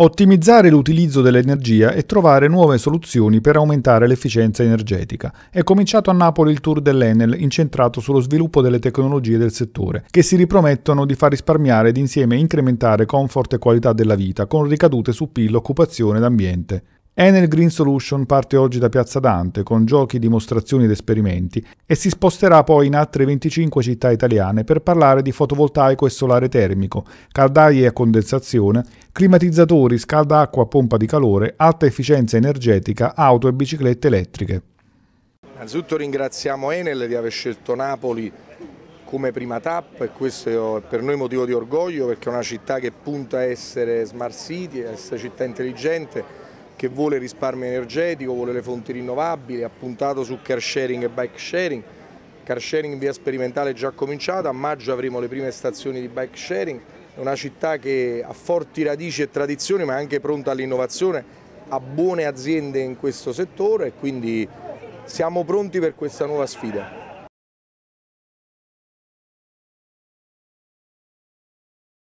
Ottimizzare l'utilizzo dell'energia e trovare nuove soluzioni per aumentare l'efficienza energetica. È cominciato a Napoli il tour dell'Enel incentrato sullo sviluppo delle tecnologie del settore, che si ripromettono di far risparmiare ed insieme incrementare comfort e qualità della vita, con ricadute su PIL, occupazione ed ambiente. Enel Green Solution parte oggi da Piazza Dante con giochi, dimostrazioni ed esperimenti e si sposterà poi in altre 25 città italiane per parlare di fotovoltaico e solare termico, caldaie a condensazione, climatizzatori, scalda acqua a pompa di calore, alta efficienza energetica, auto e biciclette elettriche. Innanzitutto ringraziamo Enel di aver scelto Napoli come prima tappa e questo è per noi motivo di orgoglio perché è una città che punta a essere smart city, a essere città intelligente che vuole risparmio energetico, vuole le fonti rinnovabili, ha puntato su car sharing e bike sharing. Car sharing in via sperimentale è già cominciato, a maggio avremo le prime stazioni di bike sharing. È una città che ha forti radici e tradizioni ma è anche pronta all'innovazione, ha buone aziende in questo settore e quindi siamo pronti per questa nuova sfida.